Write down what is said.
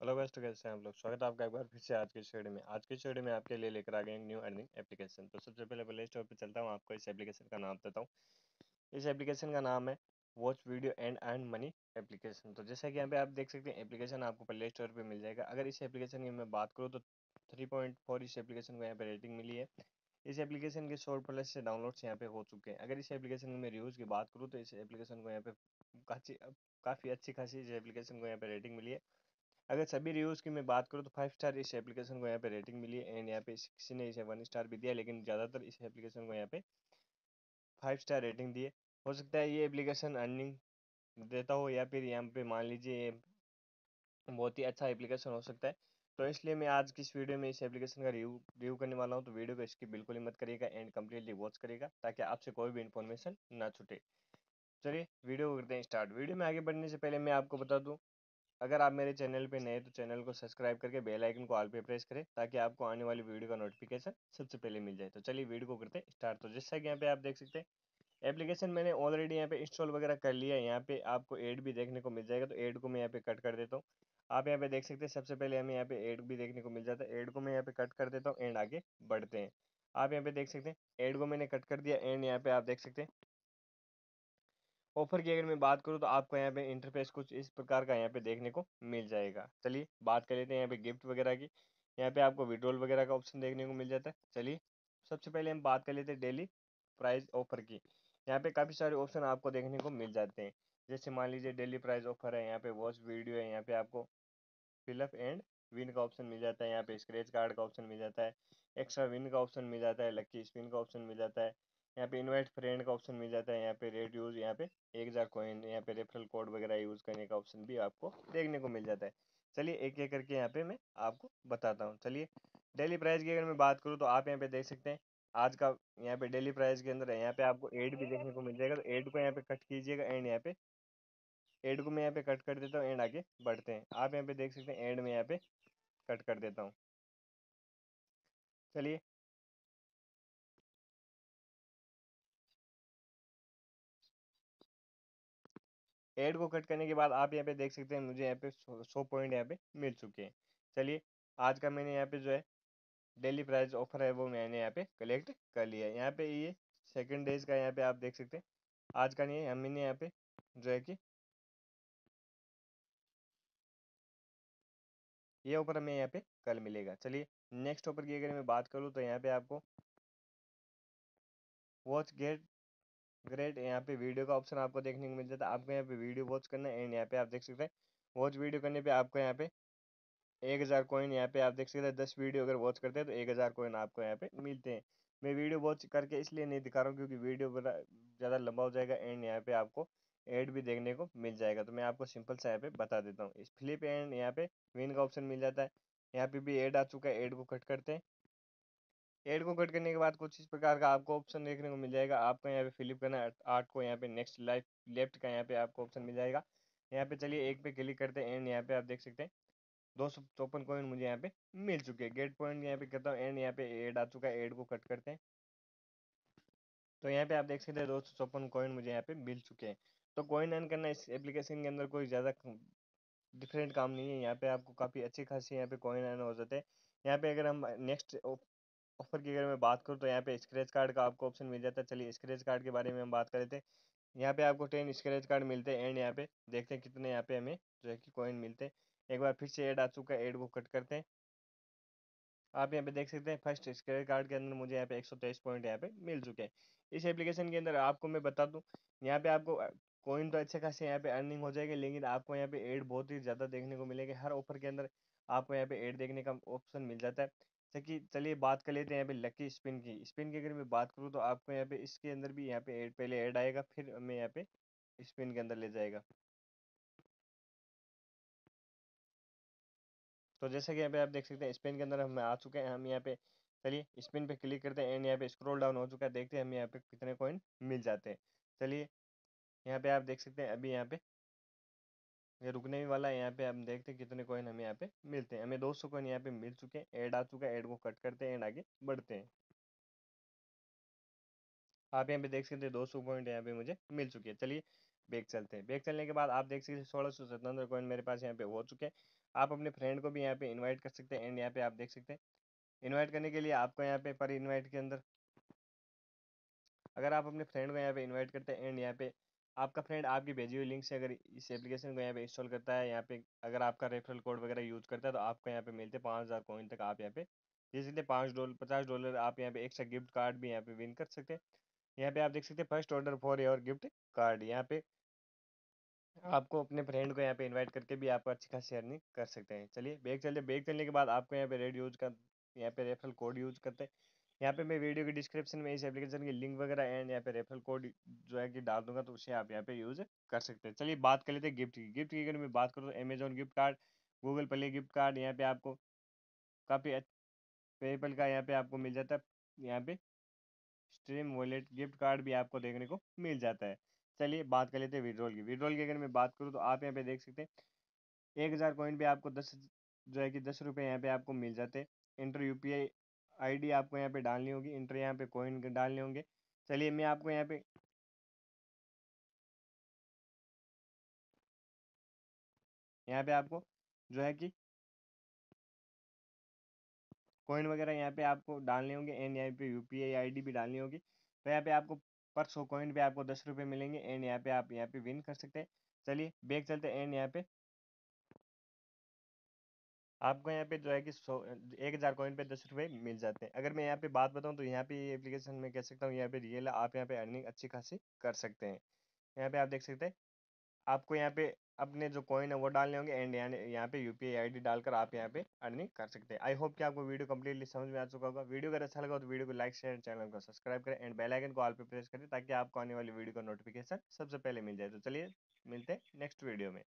Hello तो कैसे हैं आप लोग? स्वागत है आपका एक बार फिर से आज के इस में। आज के वीडियो में आपके लिए लेकर आ गए न्यू अर्निंग एप्लीकेशन तो सबसे पहले प्ले स्टोर पर चलता हूँ, आपको इस एप्लीकेशन का नाम देता हूँ इस एप्लीकेशन का नाम है watch video and earn money application तो जैसा कि यहाँ पे आप देख सकते हैं एप्लीकेशन आपको प्ले स्टोर पर मिल जाएगा। अगर इस एप्लीकेशन की मैं बात करूँ तो थ्री इस एप्लीकेशन को यहाँ पर रेटिंग मिली है। इस एप्लीकेशन के सौ प्लस से डाउनलोड्स यहाँ पे हो चुके हैं। अगर इस एप्लीकेशन में रिव्यूज़ की बात करूँ तो इस एप्लीकेशन को यहाँ पे काफ़ी अच्छी खासी इस एप्लीकेशन को यहाँ पे रेटिंग मिली है। अगर सभी रिव्यूज़ की मैं बात करूँ तो फाइव स्टार इस एप्लीकेशन को यहाँ पे रेटिंग मिली है एंड यहाँ पे किसी ने इसे वन स्टार भी दिया लेकिन ज़्यादातर इस एप्लीकेशन को यहाँ पे फाइव स्टार रेटिंग दिए। हो सकता है ये एप्लीकेशन अर्निंग देता हो या फिर यहाँ पे मान लीजिए ये बहुत ही अच्छा एप्लीकेशन हो सकता है। तो इसलिए मैं आज की इस वीडियो में इस एप्लीकेशन का रिव्यू रिव्यू करने वाला हूँ तो वीडियो को इसकी बिल्कुल ही मत करिएगा एंड कम्प्लीटली वॉच करिएगा ताकि आपसे कोई भी इन्फॉर्मेशन ना छूटे। चलिए वीडियो करते हैं स्टार्ट वीडियो में आगे बढ़ने से पहले मैं आपको बता दूँ अगर आप मेरे चैनल पे नए तो चैनल को सब्सक्राइब करके बेल आइकन को ऑल पे प्रेस करें, ताकि आपको आने वाली वीडियो का नोटिफिकेशन सबसे पहले मिल जाए। तो चलिए वीडियो को करते हैं, स्टार्ट तो जैसा कि यहाँ पे आप देख सकते हैं, एप्लीकेशन मैंने ऑलरेडी यहाँ पे इंस्टॉल वगैरह कर लिया है। यहाँ पे आपको एड भी देखने को मिल जाएगा तो एड को मैं यहाँ पे कट कर देता हूँ। आप यहाँ पे देख सकते हैं, सबसे पहले हमें यहाँ पे एड भी देखने को मिल जाता है। एड को मैं यहाँ पे कट कर देता हूँ, एंड आगे बढ़ते हैं। आप यहाँ पे देख सकते हैं एड को मैंने कट कर दिया, एंड यहाँ पे आप देख सकते हैं ऑफ़र की अगर मैं बात करूँ तो आपको यहाँ पे इंटरफेस कुछ इस प्रकार का यहाँ पे देखने को मिल जाएगा। चलिए बात कर लेते हैं यहाँ पे गिफ्ट वगैरह की। यहाँ पे आपको विड्रॉल वगैरह का ऑप्शन देखने को मिल जाता है। चलिए, सबसे पहले हम बात कर लेते हैं डेली प्राइस ऑफ़र की। यहाँ पे काफ़ी सारे ऑप्शन आपको देखने को मिल जाते हैं। जैसे मान लीजिए डेली प्राइस ऑफ़र है, यहाँ पे वॉच वीडियो है, यहाँ पे आपको फिलअप एंड विन का ऑप्शन मिल जाता है। यहाँ पे स्क्रेच कार्ड का ऑप्शन मिल जाता है। एक्स्ट्रा विन का ऑप्शन मिल जाता है लक्की स्पिन का ऑप्शन मिल जाता है। यहाँ पे इनवाइट फ्रेंड का ऑप्शन मिल जाता है यहाँ पे रेड यूज़ यहाँ पे एक हज़ार कॉइन यहाँ पे रेफरल कोड वगैरह यूज़ करने का ऑप्शन भी आपको देखने को मिल जाता है चलिए एक एक करके यहाँ पे मैं आपको बताता हूँ चलिए डेली प्राइस की अगर मैं बात करूँ तो आप यहाँ पे देख सकते हैं आज का यहाँ पे डेली प्राइस के अंदर है यहाँ पे आपको एड भी देखने को मिल जाएगा तो एड को यहाँ पे कट कीजिएगा एंड यहाँ पे एड को मैं यहाँ पे कट कर देता हूँ एंड आगे बढ़ते हैं आप यहाँ पे देख सकते हैं एंड में यहाँ पे कट कर देता हूँ चलिए एड को कट करने के बाद आप यहाँ पे देख सकते हैं मुझे यहाँ पे सौ पॉइंट यहाँ पे मिल चुके हैं चलिए आज का मैंने यहाँ पे जो है डेली प्राइस ऑफ़र है वो मैंने यहाँ पे कलेक्ट कर लिया है यहाँ पे ये सेकंड डेज़ का यहाँ पे आप देख सकते हैं आज का नहीं है मैंने यहाँ पे जो है कि ये ऑफ़र हमें यहाँ पे कल मिलेगा चलिए नेक्स्ट ऑफ़र की अगर मैं बात करूँ तो यहाँ पे आपको वॉच गेट ग्रेट यहाँ पे वीडियो का ऑप्शन आपको देखने को मिल जाता है आपको यहाँ पे वीडियो वॉच करना है एंड यहाँ पे आप देख सकते हैं वॉच वीडियो करने पे आपको यहाँ पे एक हज़ार कॉइन यहाँ पे आप देख सकते हैं दस वीडियो अगर वॉच करते हैं तो एक हज़ार कॉइन आपको यहाँ पे मिलते हैं मैं वीडियो वॉच करके इसलिए नहीं दिखा रहा हूँ क्योंकि वीडियो ज़्यादा लंबा हो जाएगा एंड यहाँ पे आपको एड भी देखने को मिल जाएगा तो मैं आपको सिंपल सा यहाँ पे बता देता हूँ इस फ्लिप एंड यहाँ पे विन का ऑप्शन मिल जाता है यहाँ पे भी एड आ चुका है एड को कट करते हैं एड को कट करने के बाद कुछ इस प्रकार का आपको ऑप्शन देखने को मिल जाएगा आपको यहाँ पे फिलिप करना है आर्ट को यहाँ पे नेक्स्ट लाइफ लेफ़्ट का यहाँ पे आपको ऑप्शन मिल जाएगा यहाँ पे चलिए एक पे क्लिक करते हैं एंड यहाँ पे आप देख सकते हैं दो सौ चौपन कॉइन मुझे यहाँ पे मिल चुके हैं गेट पॉइंट यहाँ पे करता हूँ एंड यहाँ पे एड आ चुका है एड को कट करते हैं तो यहाँ पे आप देख सकते हैं दो सौ चौपन कॉइन मुझे यहाँ पे मिल चुके हैं तो कॉइन अर्न करना इस एप्लीकेशन के अंदर कोई ज़्यादा डिफरेंट काम नहीं है यहाँ पे आपको काफ़ी अच्छी खासी यहाँ पे कॉइन अर्न हो जाते हैं यहाँ पे अगर हम नेक्स्ट ऑफ़र की अगर मैं बात करूँ तो यहाँ पे स्क्रेच कार्ड का आपको ऑप्शन मिल जाता है चलिए स्क्रेच कार्ड के बारे में हम बात कर लेते हैं यहाँ पे आपको टेन स्क्रेच कार्ड मिलते हैं एंड यहाँ पे देखते हैं कितने यहाँ पे हमें जो है कि कॉइन मिलते हैं एक बार फिर से ऐड आ चुका है ऐड को कट करते हैं आप यहाँ पे देख सकते हैं फ़र्स्ट स्क्रेच कार्ड के अंदर मुझे यहाँ पे एक सौ तेईस पॉइंट यहाँ पे मिल चुके हैं इस एप्लीकेशन के अंदर आपको मैं बता दूँ यहाँ पे आपको कॉइन तो अच्छे खासे यहाँ पे अर्निंग हो जाएगी लेकिन आपको यहाँ पे एड बहुत ही ज़्यादा देखने को मिलेगा हर ऑफ़र के अंदर आपको यहाँ पे एड देखने का ऑप्शन मिल जाता है कि चलिए बात कर लेते हैं यहाँ पे लकी स्पिन की स्पिन की अगर मैं बात करूँ तो आपको यहाँ पे इसके अंदर भी यहाँ पे एड पहले ऐड आएगा फिर हमें यहाँ पे स्पिन के अंदर ले जाएगा तो जैसे कि यहाँ पे आप देख सकते हैं स्पिन के अंदर हम आ चुके हैं हम यहाँ पे चलिए स्पिन पे क्लिक करते हैं एंड यहाँ पे स्क्रॉल डाउन हो चुका है देखते हैं हमें यहाँ पे कितने कॉइन मिल जाते हैं चलिए यहाँ पे आप देख सकते हैं अभी यहाँ पे ये रुकने ही वाला है यहाँ पे हम देखते हैं कितने कॉइन हमें यहाँ पे मिलते हैं हमें दो सौ कॉइन यहाँ पे मिल चुके हैं ऐड आ चुका है ऐड को कट करते हैं एंड आगे बढ़ते हैं आप यहाँ पे देख सकते हैं दो सौ पॉइंट यहाँ पे मुझे मिल चुके हैं चलिए बैग चलते हैं बैग चलने के बाद आप देख सकते सोलह सौ सतहत्तर कॉइन मेरे पास यहाँ पे हो चुके हैं आप अपने फ्रेंड को भी यहाँ पे इनवाइट कर सकते हैं एंड यहाँ पे आप देख सकते हैं इनवाइट करने के लिए आपको यहाँ पे पर इनवाइट के अंदर अगर आप अपने फ्रेंड को यहाँ पे इनवाइट करते हैं एंड यहाँ पे आपका फ्रेंड आपकी भेजी हुई लिंक से अगर इस एप्लीकेशन को यहाँ पे इंस्टॉल करता है यहाँ पे अगर आपका रेफरल कोड वगैरह यूज़ करता है तो आपको यहाँ पे मिलते हैं पाँच हज़ार कॉइन तक आप यहाँ पे जिसके पाँच डॉलर पचास डॉलर आप यहाँ पे एक्स्ट्रा गिफ्ट कार्ड भी यहाँ पे विन कर सकते हैं यहाँ पे आप देख सकते हैं first order for your gift card यहाँ पे आपको अपने फ्रेंड को यहाँ पे इनवाइट करके भी आप अच्छी खासी अर्निंग कर सकते हैं चलिए बैग चलिए बैग चलने के बाद आपको यहाँ पे रेड यूज़ कर यहाँ पे रेफरल कोड यूज़ करते हैं यहाँ पे मैं वीडियो के डिस्क्रिप्शन में इस एप्लीकेशन की लिंक वगैरह एंड यहाँ पे रेफरल कोड जो है कि डाल दूँगा तो उसे आप यहाँ पे यूज़ कर सकते हैं। चलिए बात कर लेते हैं गिफ्ट की। गिफ्ट की अगर मैं बात करूँ तो Amazon gift card Google Play gift card यहाँ पे आपको काफ़ी पेपल का यहाँ पे आपको मिल जाता है। यहाँ पे स्ट्रीम वॉलेट गिफ्ट कार्ड भी आपको देखने को मिल जाता है। चलिए बात कर लेते हैं विड्रॉल की। विड्रॉल की अगर मैं बात करूँ तो आप यहाँ पे देख सकते हैं, एक हज़ार कॉइन भी आपको दस, जो है कि दस रुपये यहाँ पे आपको मिल जाते हैं। Enter U P I I D आपको यहाँ पे डालनी होगी, इंटर यहाँ पे कॉइन डालने होंगे। चलिए मैं आपको यहाँ पे यहाँ पे आपको जो है कि कॉइन वगैरह यहाँ पे आपको डालने होंगे एंड यहाँ पे, U P I I D भी डालनी होगी। तो यहाँ पे आपको पर सौ कॉइन पे आपको दस रुपये मिलेंगे, एंड यहाँ पे आप यहाँ पे विन कर सकते हैं। चलिए, बैग चलते हैं, एंड यहाँ पे आपको यहाँ पे जो है कि सौ, एक हज़ार कॉइन पे दस रुपये मिल जाते हैं। अगर मैं यहाँ पे बात बताऊँ तो यहाँ पे ये एप्लीकेशन में कह सकता हूँ यहाँ पे रियल आप यहाँ पे अर्निंग अच्छी खासी कर सकते हैं। यहाँ पे आप देख सकते हैं, आपको यहाँ पे अपने जो कॉइन है वो डालने होंगे एंड यहाँ यहाँ पे यू पी डालकर आप यहाँ पे अर्निंग कर सकते हैं। आई होप कि आपको वीडियो कंप्लीटली समझ में आ चुका होगा। वीडियो अगर अच्छा लगा तो वीडियो को लाइक शेयर चैनल को सब्सक्राइब करें एंड बेल आइकन को ऑल पे प्रेस करें ताकि आपको आने वाली वीडियो का नोटिफिकेशन सबसे पहले मिल जाए। तो चलिए मिलते हैं नेक्स्ट वीडियो में।